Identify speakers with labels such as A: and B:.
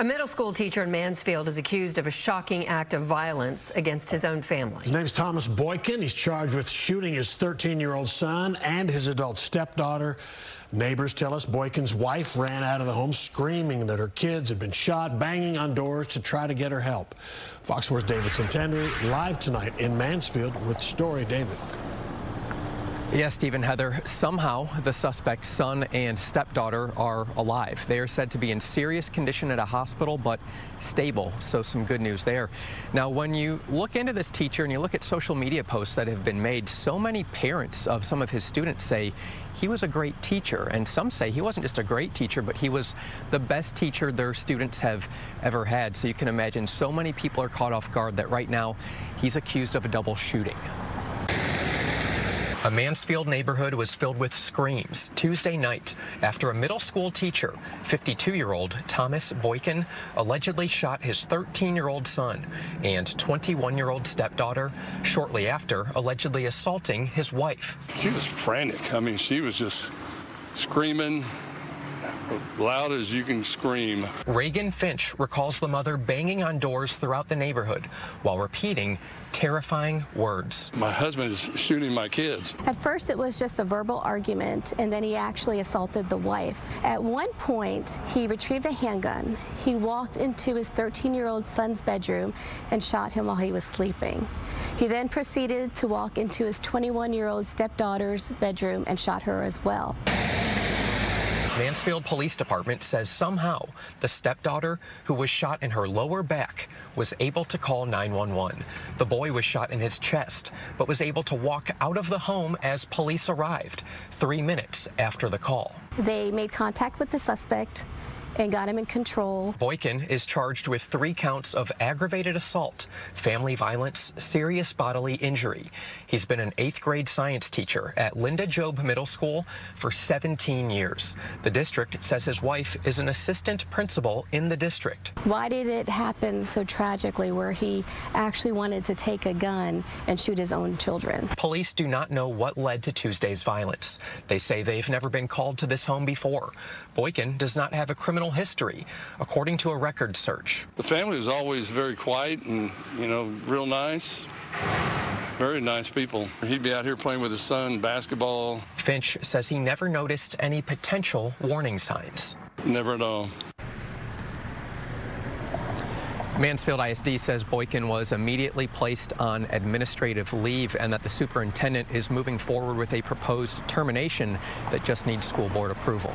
A: A middle school teacher in Mansfield is accused of a shocking act of violence against his own family.
B: His name's Thomas Boykin. He's charged with shooting his 13-year-old son and his adult stepdaughter. Neighbors tell us Boykin's wife ran out of the home screaming that her kids had been shot, banging on doors to try to get her help. Fox 4's David Sentendrey live tonight in Mansfield with the story. David.
C: Yes, Stephen Heather. Somehow the suspect's son and stepdaughter are alive. They are said to be in serious condition at a hospital, but stable. So some good news there. Now, when you look into this teacher and you look at social media posts that have been made, so many parents of some of his students say he was a great teacher. And some say he wasn't just a great teacher, but he was the best teacher their students have ever had. So you can imagine so many people are caught off guard that right now he's accused of a double shooting. A Mansfield neighborhood was filled with screams Tuesday night after a middle school teacher, 52-year-old Thomas Boykin, allegedly shot his 13-year-old son and 21-year-old stepdaughter shortly after allegedly assaulting his wife.
D: She was frantic. I mean, she was just screaming, loud as you can scream.
C: Reagan Finch recalls the mother banging on doors throughout the neighborhood while repeating terrifying words.
D: My husband is shooting my kids.
E: At first, it was just a verbal argument, and then he actually assaulted the wife. At one point, he retrieved a handgun. He walked into his 13-year-old son's bedroom and shot him while he was sleeping. He then proceeded to walk into his 21-year-old stepdaughter's bedroom and shot her as well.
C: Mansfield Police Department says somehow the stepdaughter, who was shot in her lower back, was able to call 911. The boy was shot in his chest, but was able to walk out of the home as police arrived, three minutes after the call.
E: They made contact with the suspect and got him in control.
C: Boykin is charged with three counts of aggravated assault, family violence, serious bodily injury. He's been an eighth grade science teacher at Linda Jobe Middle School for 17 years. The district says his wife is an assistant principal in the district.
E: Why did it happen so tragically where he actually wanted to take a gun and shoot his own children?
C: Police do not know what led to Tuesday's violence. They say they've never been called to this home before. Boykin does not have a criminal criminal history, according to a record search.
D: The family was always very quiet and, you know, real nice. Very nice people. He'd be out here playing with his son, basketball.
C: Finch says he never noticed any potential warning signs.
D: Never at all.
C: Mansfield ISD says Boykin was immediately placed on administrative leave and that the superintendent is moving forward with a proposed termination that just needs school board approval.